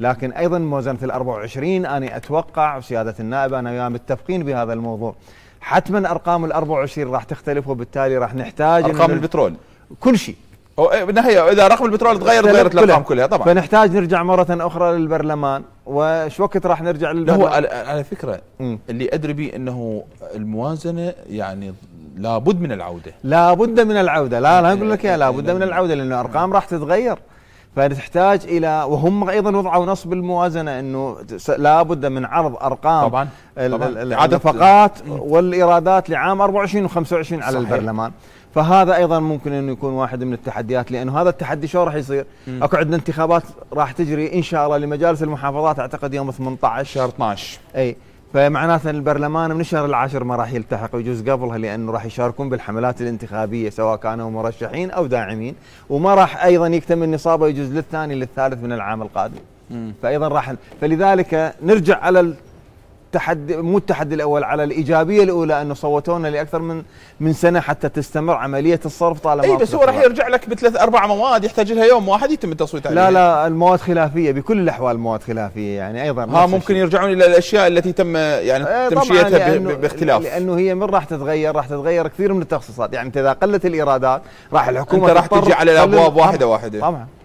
لكن أيضا موازنة ال 24 أنا أتوقع وسيادة النائب أنا وياه متفقين بهذا الموضوع. حتما أرقام ال 24 راح تختلف وبالتالي راح نحتاج أرقام البترول. كل شيء. إيه، بالنهاية إذا رقم البترول تغير تغيرت الأرقام كلها. طبعا. فنحتاج نرجع مرة أخرى للبرلمان وش وقت راح نرجع للبرلمان هو على, فكرة م. اللي أدري به إنه الموازنة يعني لابد من العودة. لابد من العودة. لا لا أقول لك يا لابد من العودة لأنه الأرقام راح تتغير. فتحتاج إلى وهم أيضا وضعوا نص بالموازنه إنه لابد من عرض أرقام طبعا, طبعاً. النفقات والإيرادات لعام 24 و25 على البرلمان فهذا أيضا ممكن إنه يكون واحد من التحديات لأنه هذا التحدي شو راح يصير؟ مم. أكو عندنا انتخابات راح تجري إن شاء الله لمجالس المحافظات أعتقد يوم 18 شهر 12 أي فمعناته البرلمان من الشهر العاشر ما راح يلتحق ويجوز قبلها لأنه راح يشاركون بالحملات الانتخابية سواء كانوا مرشحين أو داعمين وما راح أيضا يكتمل نصابه يجوز للثاني للثالث من العام القادم. مم. فايضا راح فلذلك نرجع على التحدي مو التحدي الأول على الإيجابية الأولى أنه صوتونا لأكثر من من سنة حتى تستمر. عملية الصرف طالما اي بس هو راح يرجع لك بثلاث أربع مواد يحتاج لها يوم واحد يتم التصويت عليها. لا لا المواد خلافية بكل الأحوال مواد خلافية يعني أيضا ها ممكن يرجعون إلى الأشياء التي تم يعني إيه تمشيتها لأنه باختلاف. لأنه هي من راح تتغير راح تتغير كثير من التخصصات. يعني إنت إذا قلت الإيرادات راح الحكومة إنت راح تجي على الأبواب واحدة واحدة. طبعا.